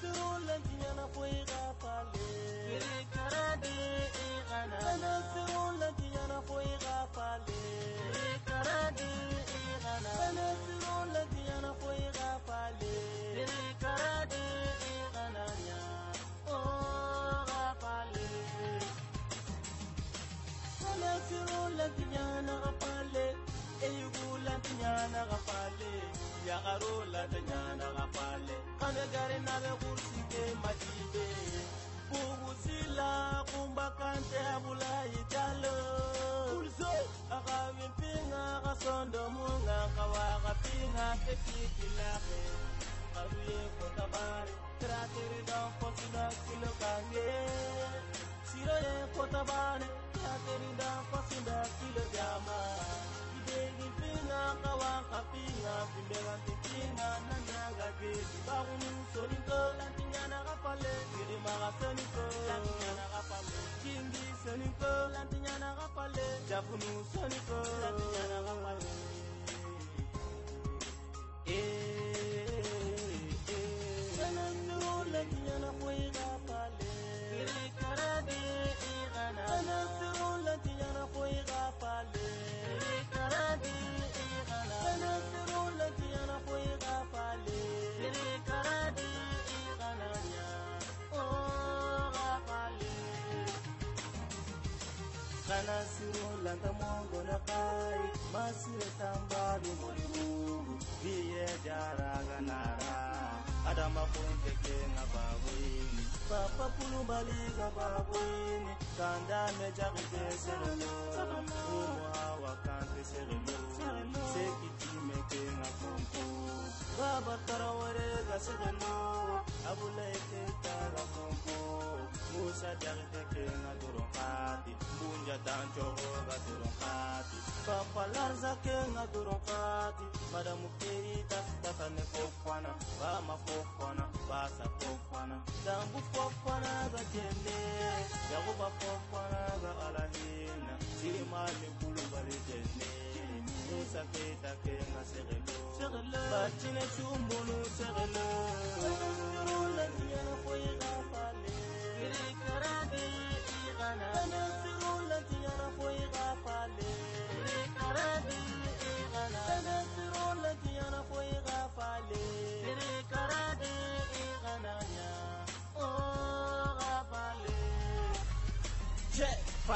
siro gare nabe kursi ke matibe Bugusila kumbakante abula italo Pulso Akawin pinga kasondo munga Kawaga pinga kekikilahe kanaaf nuusan koo. Lanta mongo na kai masire tambalu murimungu biye jara ganara adama fonte ke na babuini papa pulu baliga babuini kanda me jagi ke serelo umu hawa kante serelo sekiti me ke na konko baba tarawere ga bunja dancogo ga doron kati papa larza ke na doron kati madamu keita tatane fofana bama fofana basa fofana dambu fofana ga jende yaguba fofana ga alahina sirimali kulubali jende musa ke na segelo bacine cumbunu segelo Kiri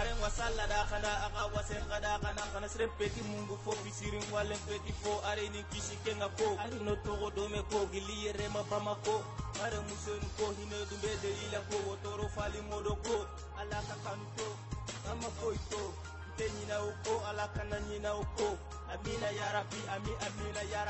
Faren wasalla da kana kada kana kana peti mungu fo walen peti fo are ni kenga ko ari no togo dome ko gili yere ma bama ko are musen ko hine dumbe de ila ko wotoro fali modo ko ala ka kanu to ama ko ito te nyina uko ala kana amina ya rabbi ami amina ya